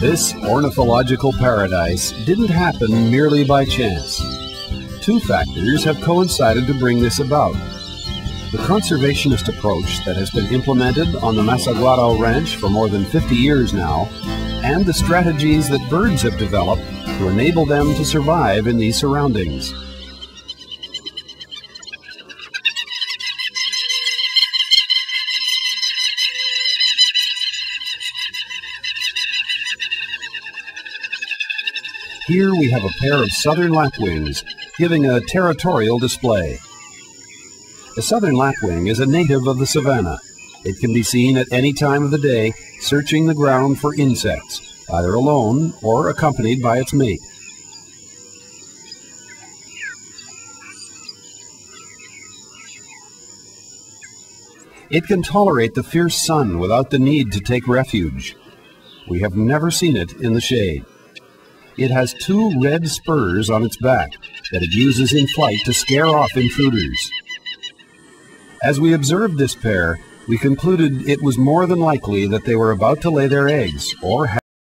This ornithological paradise didn't happen merely by chance. Two factors have coincided to bring this about. The conservationist approach that has been implemented on the Masaguaral Ranch for more than 50 years now, and the strategies that birds have developed to enable them to survive in these surroundings. Here we have a pair of southern lapwings giving a territorial display. The southern lapwing is a native of the savanna. It can be seen at any time of the day searching the ground for insects, either alone or accompanied by its mate. It can tolerate the fierce sun without the need to take refuge. We have never seen it in the shade. It has two red spurs on its back that it uses in flight to scare off intruders. As we observed this pair, we concluded it was more than likely that they were about to lay their eggs or